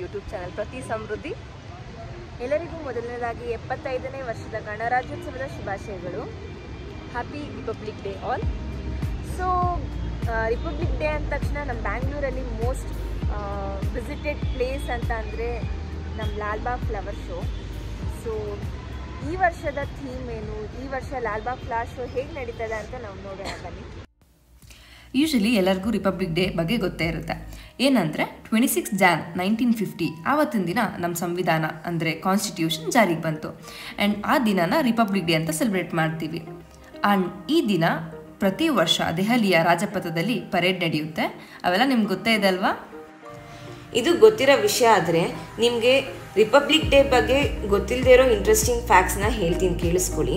YouTube channel ಪ್ರತಿ ಸಮೃದ್ಧಿ. ಎಲ್ಲರಿಗೂ ಮೊದಲನೇದಾಗಿ ಎಪ್ಪತ್ತೈದನೇ ವರ್ಷದ ಗಣರಾಜ್ಯೋತ್ಸವದ ಶುಭಾಶಯಗಳು. Happy republic day also republic day ಅಂದ ತಕ್ಷಣ ನಮ್ಮ ಬ್ಯಾಂಗ್ಳೂರಲ್ಲಿ ಮೋಸ್ಟ್ ವಿಸಿಟೆಡ್ ಪ್ಲೇಸ್ ಅಂತ ಅಂದರೆ ನಮ್ಮ ಲಾಲ್ಬಾಗ್ ಫ್ಲವರ್ ಶೋ ಸೊ ಈ ವರ್ಷದ ಥೀಮ್ ಏನು, ಈ ವರ್ಷ ಲಾಲ್ಬಾಗ್ ಫ್ಲವರ್ ಶೋ ಹೇಗೆ ನಡೀತದೆ ಅಂತ ನಾವು ನೋಡೋಣ ಬನ್ನಿ. ಯೂಶಲಿ ಎಲ್ಲರಿಗೂ ರಿಪಬ್ಲಿಕ್ ಡೇ ಬಗ್ಗೆ ಗೊತ್ತೇ ಇರುತ್ತೆ. ಏನಂದರೆ twenty six Jan nineteen fifty ಆವತ್ತಿನ ದಿನ ನಮ್ಮ ಸಂವಿಧಾನ ಅಂದರೆ ಕಾನ್ಸ್ಟಿಟ್ಯೂಷನ್ ಜಾರಿಗೆ ಬಂತು. ಆ್ಯಂಡ್ ಆ ದಿನನ ರಿಪಬ್ಲಿಕ್ ಡೇ ಅಂತ ಸೆಲೆಬ್ರೇಟ್ ಮಾಡ್ತೀವಿ. ಆ್ಯಂಡ್ ಈ ದಿನ ಪ್ರತಿ ವರ್ಷ ದೆಹಲಿಯ ರಾಜಪಥದಲ್ಲಿ ಪರೇಡ್ ನಡೆಯುತ್ತೆ. ಅವೆಲ್ಲ ನಿಮ್ಗೆ ಗೊತ್ತೇ ಇದೆ ಅಲ್ವಾ? ಇದು ಗೊತ್ತಿರೋ ವಿಷಯ ಆದರೆ ನಿಮಗೆ ರಿಪಬ್ಲಿಕ್ ಡೇ ಬಗ್ಗೆ ಗೊತ್ತಿಲ್ಲದೆ ಇರೋ ಇಂಟ್ರೆಸ್ಟಿಂಗ್ ಫ್ಯಾಕ್ಟ್ಸ್ನ ಹೇಳ್ತೀನಿ, ಕೇಳಿಸ್ಕೊಳ್ಳಿ.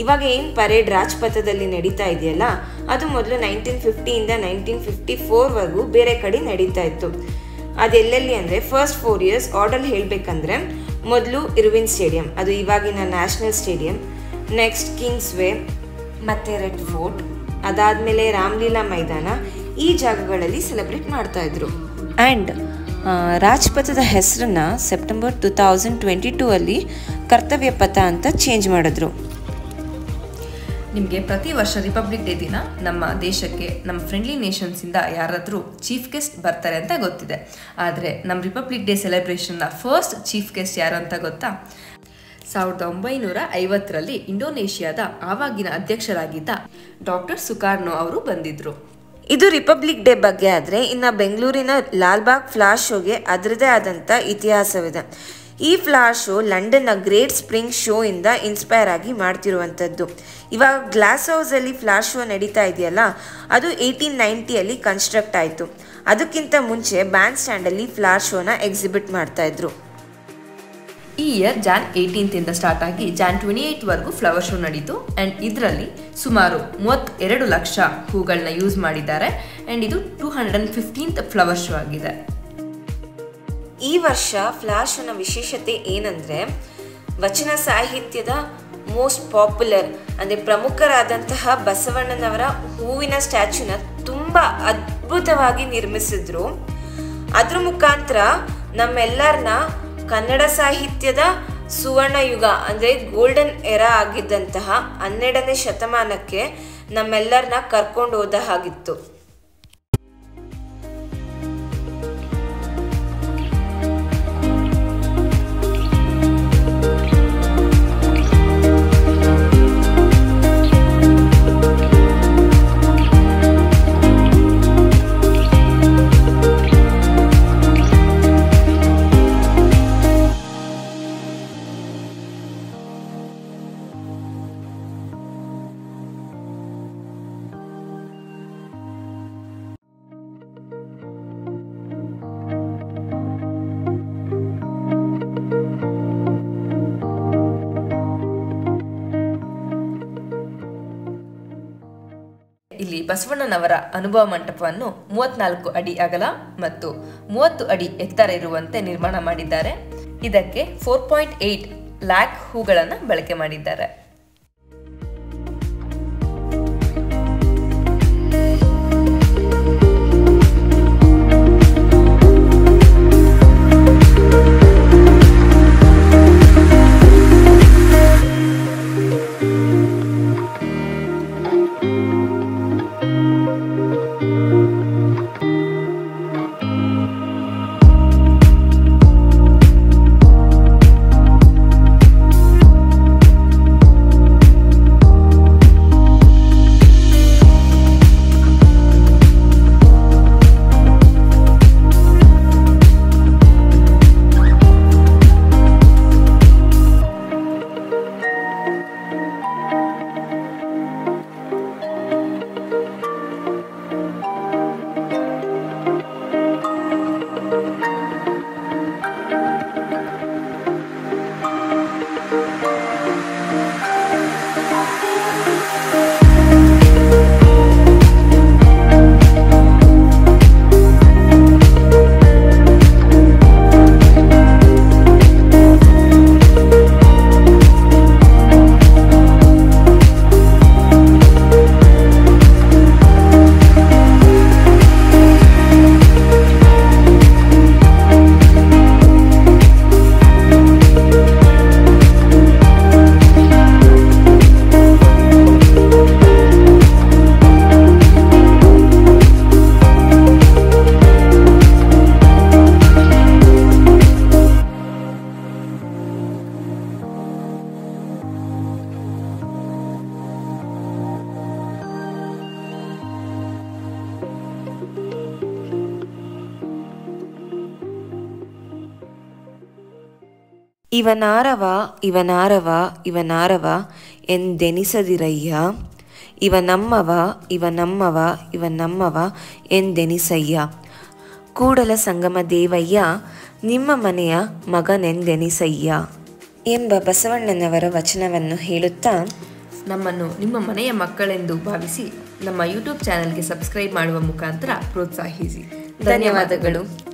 ಇವಾಗ ಏನು ಪರೇಡ್ ರಾಜ್ಪಥದಲ್ಲಿ ನಡೀತಾ ಇದೆಯಲ್ಲ, ಅದು ಮೊದಲು ನೈನ್ಟೀನ್ ಫಿಫ್ಟಿಯಿಂದ ನೈನ್ಟೀನ್ ಫಿಫ್ಟಿ ಫೋರ್ವರೆಗೂ ಬೇರೆ ಕಡೆ ನಡೀತಾ ಇತ್ತು. ಅದೆಲ್ಲೆಲ್ಲಿ ಅಂದರೆ ಫಸ್ಟ್ ಫೋರ್ ಇಯರ್ಸ್ ಆರ್ಡರ್ ಹೇಳಬೇಕಂದ್ರೆ, ಮೊದಲು ಇರ್ವಿನ್ ಸ್ಟೇಡಿಯಂ, ಅದು ಇವಾಗಿನ national stadium next Kings way ಮತ್ತು ರೆಡ್ ಫೋರ್ಟ್ ಅದಾದಮೇಲೆ ರಾಮ್ಲೀಲಾ ಮೈದಾನ, ಈ ಜಾಗಗಳಲ್ಲಿ ಸೆಲೆಬ್ರೇಟ್ ಮಾಡ್ತಾಯಿದ್ರು ಆ್ಯಂಡ್ ರಾಜ್ಪಥದ ಹೆಸರನ್ನ September two thousand twenty two ಅಲ್ಲಿ ಕರ್ತವ್ಯ ಪಥ ಅಂತ ಚೇಂಜ್ ಮಾಡಿದ್ರು. ನಿಮಗೆ ಪ್ರತಿ ವರ್ಷ ರಿಪಬ್ಲಿಕ್ ಡೇ ದಿನ ನಮ್ಮ ದೇಶಕ್ಕೆ, ನಮ್ಮ ಫ್ರೆಂಡ್ಲಿ ನೇಷನ್ಸಿಂದ ಯಾರಾದರೂ ಚೀಫ್ ಗೆಸ್ಟ್ ಬರ್ತಾರೆ ಅಂತ ಗೊತ್ತಿದೆ. ಆದರೆ ನಮ್ಮ ರಿಪಬ್ಲಿಕ್ ಡೇ ಸೆಲೆಬ್ರೇಷನ್ನ ಫಸ್ಟ್ ಚೀಫ್ ಗೆಸ್ಟ್ ಯಾರು ಅಂತ ಗೊತ್ತಾ? ಸಾವಿರದ ಒಂಬೈನೂರ ಐವತ್ತರಲ್ಲಿ ಇಂಡೋನೇಷ್ಯಾದ ಆವಾಗಿನ ಅಧ್ಯಕ್ಷರಾಗಿದ್ದ ಡಾಕ್ಟರ್ ಸುಕಾರ್ನೋ ಅವರು ಬಂದಿದ್ದರು ಇದು ರಿಪಬ್ಲಿಕ್ ಡೇ ಬಗ್ಗೆ ಆದರೆ ಇನ್ನು ಬೆಂಗಳೂರಿನ ಲಾಲ್ಬಾಗ್ ಫ್ಲಾಶ್ ಶೋಗೆ ಅದರದೇ ಆದಂಥ ಇತಿಹಾಸವಿದೆ. ಈ ಫ್ಲವರ್ ಶೋ ಲಂಡನ್ನ ಗ್ರೇಟ್ ಸ್ಪ್ರಿಂಗ್ ಶೋ ಇಂದ ಇನ್ಸ್ಪೈರ್ ಆಗಿ ಮಾಡ್ತಿರುವಂಥದ್ದು. ಇವಾಗ ಗ್ಲಾಸ್ ಹೌಸಲ್ಲಿ ಫ್ಲವರ್ ಶೋ ನಡೀತಾ ಇದೆಯಲ್ಲ, ಅದು ಏಯ್ಟೀನ್ ನೈಂಟಿಯಲ್ಲಿ ಕನ್ಸ್ಟ್ರಕ್ಟ್ ಆಯಿತು. ಅದಕ್ಕಿಂತ ಮುಂಚೆ ಬ್ಯಾಂಡ್ ಸ್ಟ್ಯಾಂಡಲ್ಲಿ ಫ್ಲವರ್ ಶೋನ ಎಕ್ಸಿಬಿಟ್ ಮಾಡ್ತಾಯಿದ್ರು ಈ ಇಯರ್ ಜಾನ್ ಏಯ್ಟೀನ್ತಿಂದ ಸ್ಟಾರ್ಟ್ ಆಗಿ ಜಾನ್ ಟ್ವೆಂಟಿ ಏಯ್ಟ್ವರೆಗೂ ಫ್ಲವರ್ ಶೋ ನಡೀತು. ಆ್ಯಂಡ್ ಇದರಲ್ಲಿ ಸುಮಾರು ಮೂವತ್ತೆರಡು ಲಕ್ಷ ಹೂಗಳನ್ನ ಯೂಸ್ ಮಾಡಿದ್ದಾರೆ. ಆ್ಯಂಡ್ ಇದು two hundred and fifteenth flower show ಆಗಿದೆ. ಈ ವರ್ಷ ಫ್ಲಾಶ್ ಅನ್ನ ವಿಶೇಷತೆ ಏನಂದರೆ, ವಚನ ಸಾಹಿತ್ಯದ ಮೋಸ್ಟ್ ಪಾಪ್ಯುಲರ್ ಅಂದರೆ ಪ್ರಮುಖರಾದಂತಹ ಬಸವಣ್ಣನವರ ಹೂವಿನ ಸ್ಟ್ಯಾಚ್ಯೂನ ತುಂಬ ಅದ್ಭುತವಾಗಿ ನಿರ್ಮಿಸಿದ್ರು. ಅದ್ರ ಮುಖಾಂತರ ನಮ್ಮೆಲ್ಲರನ್ನ ಕನ್ನಡ ಸಾಹಿತ್ಯದ ಸುವರ್ಣ ಯುಗ, ಅಂದರೆ ಗೋಲ್ಡನ್ ಎರಾ ಆಗಿದ್ದಂತಹ ಹನ್ನೆರಡನೇ ಶತಮಾನಕ್ಕೆ ನಮ್ಮೆಲ್ಲರನ್ನ ಕರ್ಕೊಂಡು ಹೋದ ಹಾಗಿತ್ತು. ಬಸವಣ್ಣನವರ ಅನುಭವ ಮಂಟಪವನ್ನು ಮೂವತ್ನಾಲ್ಕು ಅಡಿ ಅಗಲ ಮತ್ತು ಮೂವತ್ತು ಅಡಿ ಎತ್ತರ ಇರುವಂತೆ ನಿರ್ಮಾಣ ಮಾಡಿದ್ದಾರೆ. ಇದಕ್ಕೆ ಫೋರ್ ಪಾಯಿಂಟ್ ಏಯ್ಟ್ ಲ್ಯಾಕ್ ಹೂಗಳನ್ನು ಬಳಕೆ ಮಾಡಿದ್ದಾರೆ. ಇವನಾರವ ಇವನಾರವ ಇವನಾರವ ಎಂದೆನಿಸದಿರಯ್ಯ. ಇವ ನಮ್ಮವ ಇವ ನಮ್ಮವ ಇವ ನಮ್ಮವ ಎಂದೆನಿಸಯ್ಯ. ಕೂಡಲ ಸಂಗಮ ದೇವಯ್ಯ, ನಿಮ್ಮ ಮನೆಯ ಮಗನೆಂದೆನಿಸಯ್ಯ. ಎಂಬ ಬಸವಣ್ಣನವರ ವಚನವನ್ನು ಹೇಳುತ್ತಾ, ನಮ್ಮನ್ನು ನಿಮ್ಮ ಮನೆಯ ಮಕ್ಕಳೆಂದು ಭಾವಿಸಿ ನಮ್ಮ ಯೂಟ್ಯೂಬ್ ಚಾನೆಲ್ಗೆ ಸಬ್ಸ್ಕ್ರೈಬ್ ಮಾಡುವ ಮುಖಾಂತರ ಪ್ರೋತ್ಸಾಹಿಸಿ. ಧನ್ಯವಾದಗಳು.